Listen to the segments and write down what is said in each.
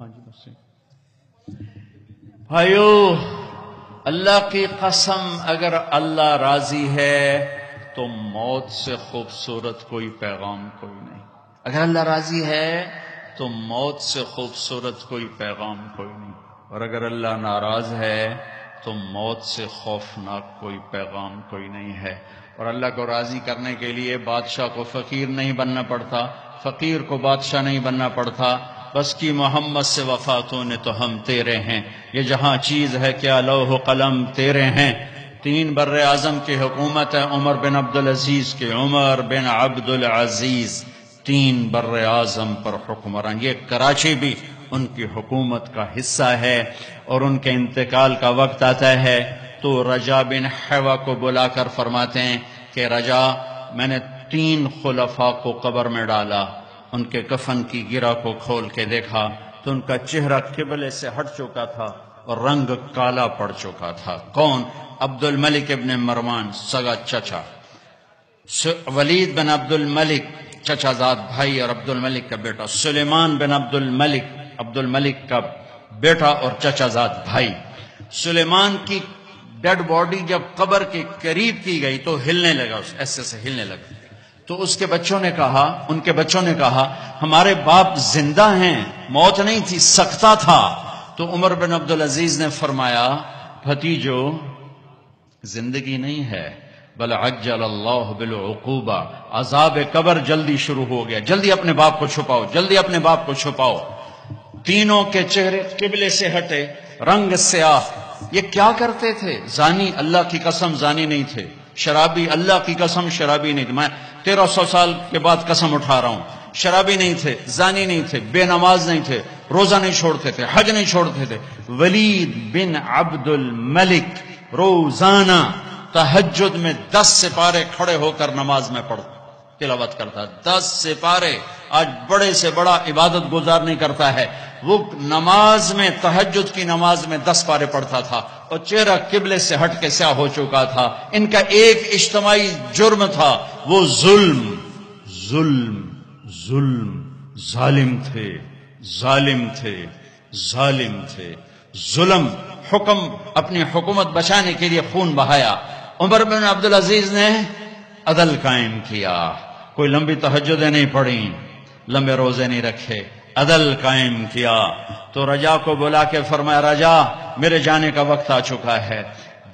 ہاں جی بس بھائیو، اللہ کی قسم، اگر اللہ راضی ہے تو موت سے خوبصورت کوئی پیغام کوئی نہیں۔ اگر اللہ راضی ہے تو موت سے خوبصورت کوئی پیغام کوئی نہیں۔ اور اگر اللہ ناراض ہے تو موت سے خوفناک کوئی پیغام کوئی نہیں ہے۔ اور اللہ کو راضی کرنے کے لیے بادشاہ کو فقیر نہیں بننا پڑتا۔ فقیر کو بادشاہ نہیں بننا پڑتا۔ بس کی محمد سے وفاتوں نے تو ہم تیرے ہیں۔ یہ جہاں چیز ہے، کیا لوح قلم تیرے ہیں؟ تین بر اعظم کی حکومت ہے، عمر بن عبد العزیز کے عمر بن عبد العزیز تین بر اعظم پر حکمران یہ کراچی بھی ان کی حکومت کا حصہ ہے اور ان کے انتقال کا وقت آتا ہے۔ تو رجا بن حیوہ کو بلا کر فرماتے ہیں کہ رجا، میں نے تین خلفاء کو قبر میں ڈالا۔ ان کے کفن کی گرا کو کھول کے دیکھا تو ان کا چہرہ قبلے سے ہٹ چکا تھا اور رنگ کالا پڑ چکا تھا۔ کون؟ عبد الملک ابن مرمان سگا چچا۔ ولید بن عبد الملک چچا زاد بھائی اور عبد الملک کا بیٹا۔ سلیمان بن عبد الملک عبد الملک کا بیٹا اور چچا زاد بھائی۔ سلیمان کی ڈیڈ باڈی جب قبر کے قریب کی گئی تو ہلنے لگا ایسے سے ہلنے لگا۔ تو اس کے بچوں نے کہا، ان کے بچوں نے کہا، ہمارے باپ زندہ ہیں، موت نہیں تھی، سکتا تھا۔ تو عمر بن عبد العزیز نے فرمایا، بھتیجو، زندگی نہیں ہے، بل عجل اللہ بالعقوبہ۔ عذاب قبر جلدی شروع ہو گیا۔ جلدی اپنے باپ کو چھپاؤ، جلدی اپنے باپ کو چھپاؤ۔ تینوں کے چہرے قبلے سے ہٹے، رنگ سیاہ۔ یہ کیا کرتے تھے؟ زانی، اللہ کی قسم زانی نہیں تھے۔ شرابی، اللہ کی قسم شرابی نہیں تھے میں تیرہ سو سال کے بعد قسم اٹھا رہا ہوں۔ شرابی نہیں تھے، زانی نہیں تھے، بے نماز نہیں تھے، روزہ نہیں چھوڑتے تھے، حج نہیں چھوڑتے تھے۔ ولید بن عبد الملک روزانہ تحجد میں دس سپارے کھڑے ہو کر نماز میں پڑھ تلاوت کرتا۔ دس سپارے آج بڑے سے بڑا عبادت گزار نہیں کرتا ہے۔ وہ نماز میں تحجد کی نماز میں دس پارے پڑھتا تھا اور چہرہ قبلے سے ہٹ کے سیاہ ہو چکا تھا۔ ان کا ایک اجتماعی جرم تھا۔ وہ ظلم ظلم ظلم، ظالم تھے ظالم تھے ظالم تھے۔ ظلم، حکم اپنی حکومت بچانے کے لیے خون بہایا۔ عمر بن عبدالعزیز نے عدل قائم کیا۔ کوئی لمبی تحجدیں نہیں پڑھی لمبے روزے نہیں رکھے۔ عدل قائم کیا۔ تو رجا کو بلا کے فرمایا، رجا، میرے جانے کا وقت آ چکا ہے۔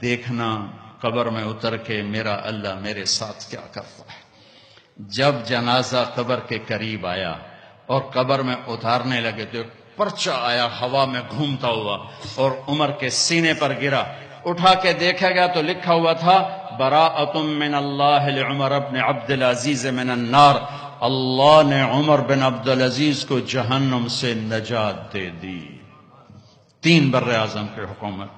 دیکھنا، قبر میں اتر کے میرا اللہ میرے ساتھ کیا کرتا ہے۔ جب جنازہ قبر کے قریب آیا اور قبر میں اتارنے لگے تو پرچا آیا، ہوا میں گھومتا ہوا اور عمر کے سینے پر گرا۔ اٹھا کے دیکھا گیا تو لکھا ہوا تھا برا من اللہ عمر ابن عبد العزیز من النار اللہ نے عمر بن عبد العزیز کو جہنم سے نجات دے دی۔ تین بر اعظم کے حکومت۔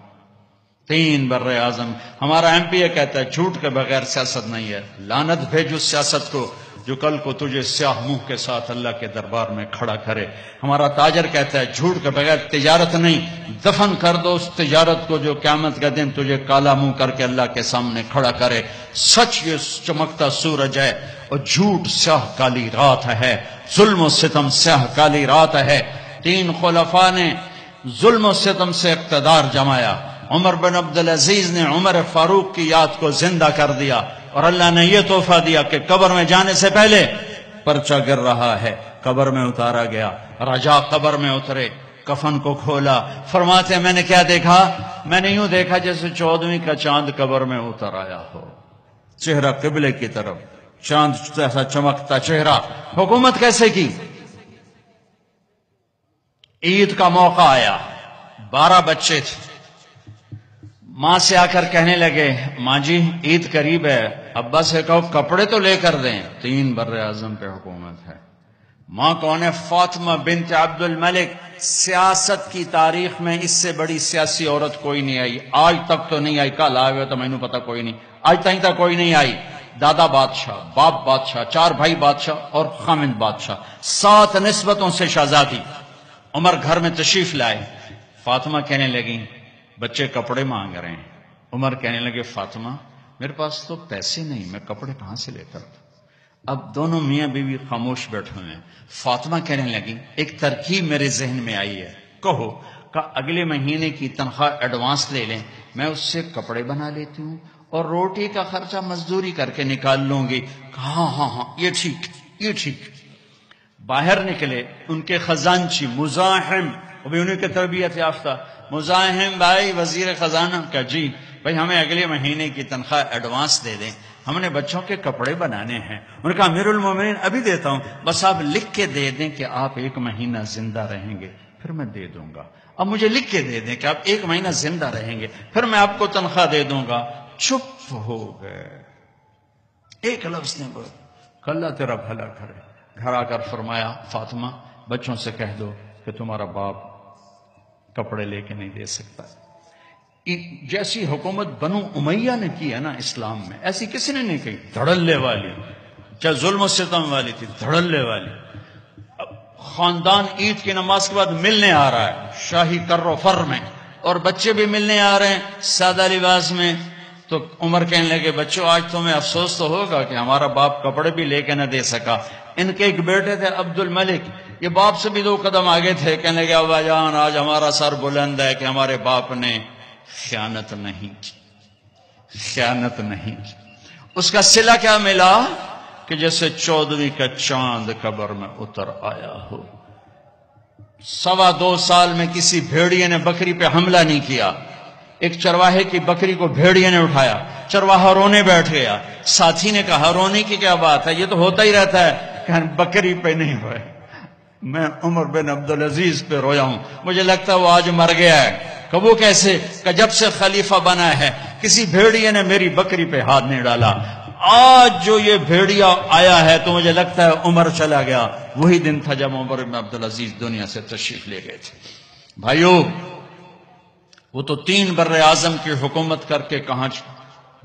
تین بر اعظم۔ ہمارا ایم پی اے کہتا ہے، جھوٹ کے بغیر سیاست نہیں ہے۔ لانت بھیجو سیاست کو۔ جو کل کو تجھے سیاہ منہ کے ساتھ اللہ کے دربار میں کھڑا کرے۔ ہمارا تاجر کہتا ہے، جھوٹ کے بغیر تجارت نہیں، دفن کر دو اس تجارت کو جو قیامت کا دن تجھے کالا منہ کر کے اللہ کے سامنے کھڑا کرے۔ سچ یہ چمکتا سورج ہے اور جھوٹ سیاہ کالی رات ہے۔ ظلم و ستم سیاہ کالی رات ہے۔ تین خلفاء نے ظلم و ستم سے اقتدار جمایا۔ عمر بن عبد العزیز نے عمر فاروق کی یاد کو زندہ کر دیا۔ اور اللہ نے یہ تحفہ دیا کہ قبر میں جانے سے پہلے پرچہ گر رہا ہے۔ قبر میں اتارا گیا۔ رجا قبر میں اترے۔ کفن کو کھولا۔ فرماتے میں نے کیا دیکھا؟ میں نے یوں دیکھا جیسے چودویں کا چاند قبر میں اتر آیا ہو۔ چہرہ قبلے کی طرف۔ چاند ایسا چمکتا چہرہ۔ حکومت کیسے کی؟ عید کا موقع آیا۔ بارہ بچے تھے۔ ماں سے آ کر کہنے لگے، ماں جی عید قریب ہے۔ ابا سے کہو کپڑے تو لے کر دیں۔ تین بر اعظم پہ حکومت ہے۔ ماں کون ہے؟ فاطمہ بنت عبد الملک سیاست کی تاریخ میں اس سے بڑی سیاسی عورت کوئی نہیں آئی۔ آج تک تو نہیں آئی۔ کل آئے ہوئے تو مینو پتا کوئی نہیں۔ آج تک تک کوئی نہیں آئی۔ دادا بادشاہ، باپ بادشاہ، چار بھائی بادشاہ اور خامد بادشاہ۔ سات نسبتوں سے شہزادی۔ عمر گھر میں تشریف لائے۔ فاطمہ کہنے لگی بچے کپڑے مانگ رہے ہیں۔ عمر کہنے لگے، فاطمہ میرے پاس تو پیسے نہیں، میں کپڑے کہاں سے لے کر اب دونوں میاں بیوی خاموش بیٹھے ہوئے ہیں۔ فاطمہ کہنے لگی، ایک ترکیب میرے ذہن میں آئی ہے۔ کہو کہ اگلے مہینے کی تنخواہ ایڈوانس لے لیں، میں اس سے کپڑے بنا لیتی ہوں اور روٹی کا خرچہ مزدوری کر کے نکال لوں گی۔ ہاں ہاں ہاں یہ ٹھیک یہ ٹھیک۔ باہر نکلے، ان کے خزانچی مزاحم، وہ بھی انہیں کی تربیت یافتہ۔ مزاحم بھائی، وزیر خزانہ کا جی بھائی ہمیں اگلے مہینے کی تنخواہ ایڈوانس دے دیں۔ ہم نے بچوں کے کپڑے بنانے ہیں۔ انہوں نے کہا امیر المومنین ابھی دیتا ہوں۔ بس آپ لکھ کے دے دیں کہ آپ ایک مہینہ زندہ رہیں گے۔ پھر میں دے دوں گا۔ اب مجھے لکھ کے دے دیں کہ آپ ایک مہینہ زندہ رہیں گے۔ پھر میں آپ کو تنخواہ دے دوں گا۔ چپ ہو گئے۔ ایک لفظ نے بول کل تیرا بھلا کرے۔ گھر آ کر فرمایا، فاطمہ، بچوں سے کہہ دو کہ تمہارا باپ کپڑے لے کے نہیں دے سکتا۔ جیسی حکومت بنو امیہ نے کی ہے نا اسلام میں، ایسی کسی نے نہیں کہی دھڑلے والی۔ چاہے ظلم و ستم والی تھی، دھڑلے والی۔ خاندان عید کی نماز کے بعد ملنے آ رہا ہے، شاہی کر و فر میں۔ اور بچے بھی ملنے آ رہے ہیں سادہ لباس میں۔ تو عمر کہنے لگے، بچوں، آج تمہیں افسوس تو ہوگا کہ ہمارا باپ کپڑے بھی لے کے نہ دے سکا۔ ان کے ایک بیٹے تھے عبد الملک یہ باپ سے بھی دو قدم آگے تھے۔ کہنے لگے، ابا جان، آج ہمارا سر بلند ہے کہ ہمارے باپ نے خیانت نہیں کی۔ خیانت نہیں کی۔ اس کا سلا کیا ملا کہ جیسے چودویں کا چاند قبر میں اتر آیا ہو۔ سوا دو سال میں کسی بھیڑیے نے بکری پہ حملہ نہیں کیا۔ ایک چرواہے کی بکری کو بھیڑیے نے اٹھایا۔ چرواہا رونے بیٹھ گیا۔ ساتھی نے کہا، رونے کی کیا بات ہے؟ یہ تو ہوتا ہی رہتا ہے کہ بکری پہ نہیں ہوئے۔ میں عمر بن عبدالعزیز پہ رویا ہوں۔ مجھے لگتا ہے وہ آج مر گیا ہے۔ کبو کیسے کہ جب سے خلیفہ بنا ہے، کسی بھیڑیے نے میری بکری پہ ہاتھ نہیں ڈالا۔ آج جو یہ بھیڑیا آیا ہے تو مجھے لگتا ہے عمر چلا گیا۔ وہی دن تھا جب عمر بن عبدالعزیز دنیا سے تشریف لے گئے تھے۔ بھائیو، وہ تو تین بر اعظم کی حکومت کر کے کہاں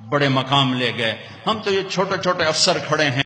بڑے مقام لے گئے۔ ہم تو یہ چھوٹے چھوٹے افسر کھڑے ہیں۔